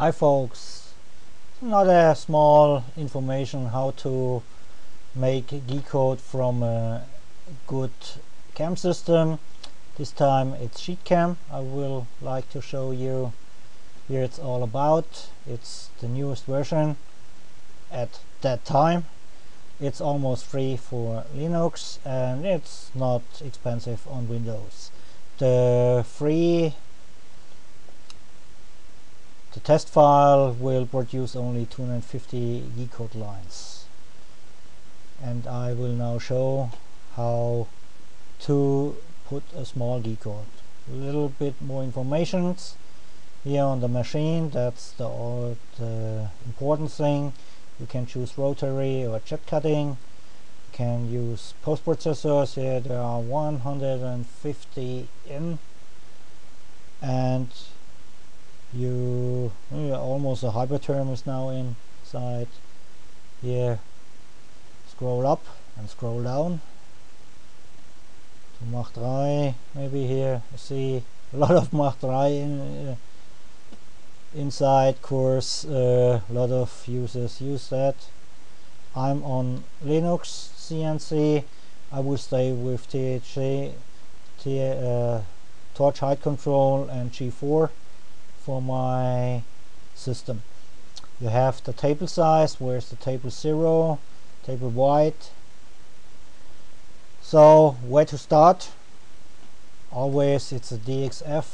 Hi folks, another small information how to make G-code from a good cam system. This time it's SheetCam. I will like to show you here it's all about. It's the newest version at that time. It's almost free for Linux and it's not expensive on Windows. The free test file will produce only 250 G-code lines and I will now show how to put a small G-code. A little bit more information here on the machine, that's the, all the uh, important thing. You can choose rotary or jet cutting. You can use post processors, here there are 150 in and you yeah, almost a hyperterm is now inside. Here scroll up and scroll down. To Mach 3 maybe here you see a lot of Mach 3 in, uh, inside course uh, a lot of users use that. I'm on Linux CNC I will stay with THC T, uh, torch height control and G4 for my system. You have the table size, where's the table 0, table white. So where to start? Always it's a DXF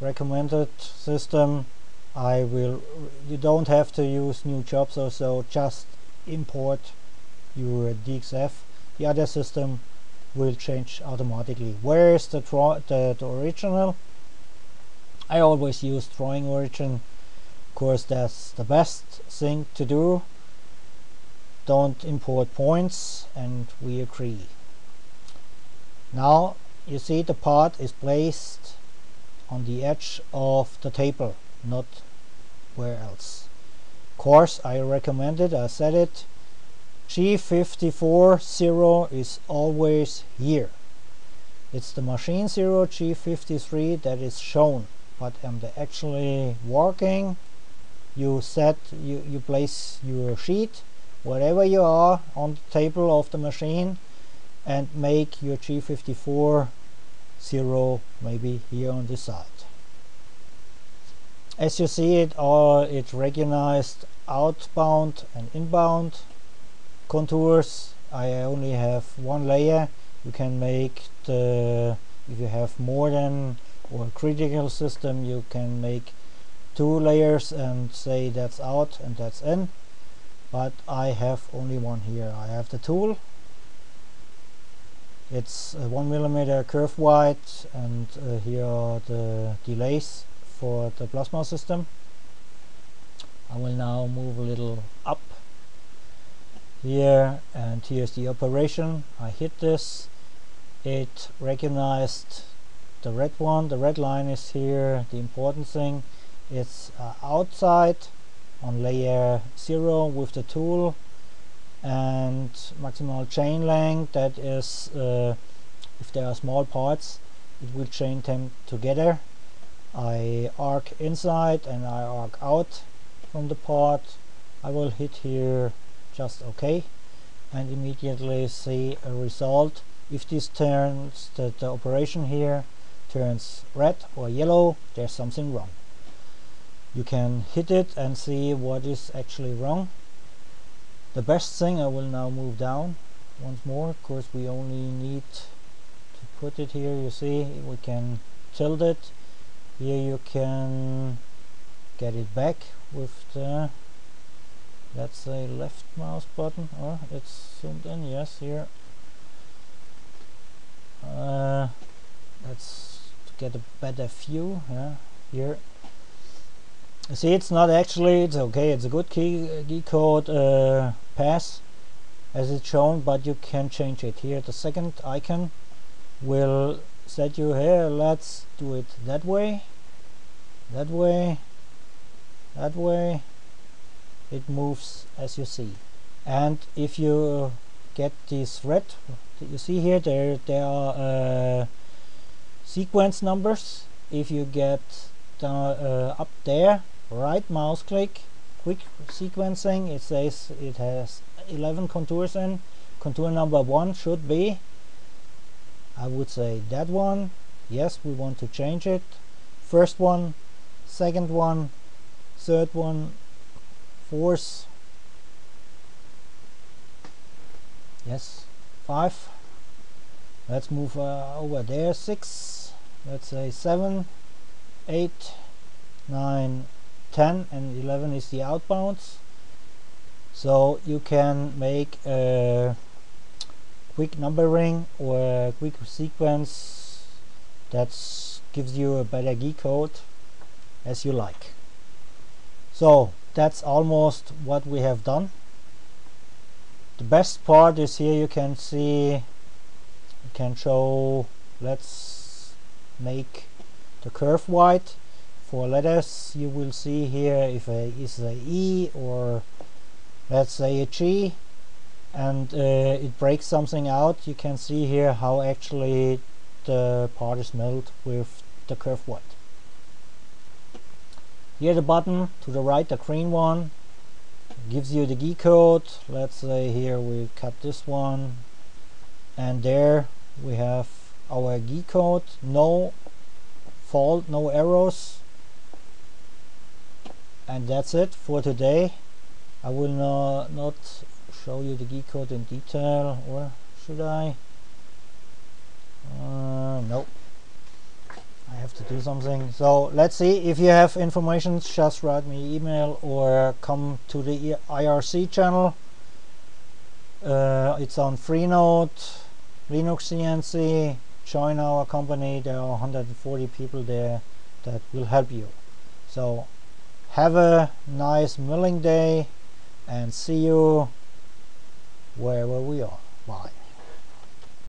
recommended system. I will you don't have to use new jobs or so just import your DXF. The other system will change automatically. Where is the, the, the original? I always use drawing origin. Of course that's the best thing to do. Don't import points and we agree. Now you see the part is placed on the edge of the table not where else. Of course I recommend it I said it G54 0 is always here. It's the machine 0 G53 that is shown but um, am they actually working you set you, you place your sheet wherever you are on the table of the machine and make your G54 0 maybe here on this side. As you see it all it recognized outbound and inbound contours. I only have one layer. You can make the if you have more than or critical system you can make two layers and say that's out and that's in. But I have only one here. I have the tool. It's a one millimeter kerf wide and uh, here are the delays for the plasma system. I will now move a little up here and here's the operation. I hit this. It recognized the red one the red line is here. The important thing it's uh, outside on layer 0 with the tool and maximal chain length that is uh, if there are small parts it will chain them together. I arc inside and I arc out from the part. I will hit here just OK and immediately see a result. If this turns the, the operation here turns red or yellow there's something wrong. You can hit it and see what is actually wrong. The best thing I will now move down once more of course we only need to put it here you see we can tilt it. Here you can get it back with the let's say left mouse button. Or oh, it's zoomed in yes here. Uh, let's get a better view yeah, here. See it's not actually it's okay it's a good key, key code uh, pass as it's shown but you can change it. Here the second icon will set you here let's do it that way that way that way. It moves as you see. And if you get this red you see here there there are uh, sequence numbers. If you get uh, up there right mouse click quick sequencing it says it has 11 contours in. Contour number one should be I would say that one. Yes we want to change it. First one second one third one fourth. Yes five. Let's move uh, over there six let's say seven eight nine 10 and 11 is the outbounds. So you can make a quick numbering or a quick sequence that gives you a better G code as you like. So that's almost what we have done. The best part is here you can see you can show let's make the kerf white for letters you will see here if a is a E or let's say a G and uh, it breaks something out. You can see here how actually the part is milled with the kerf white here the button to the right the green one gives you the G code. Let's say here we cut this one and there we have our G code no fault no errors. And that's it for today. I will no, not show you the G code in detail or should I? Uh, nope. I have to do something. So let's see. If you have information just write me email or come to the IRC channel. Uh, it's on Freenode Linux CNC join our company there are 140 people there that will help you so have a nice milling day and see you wherever we are. Bye.